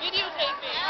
Videotaping.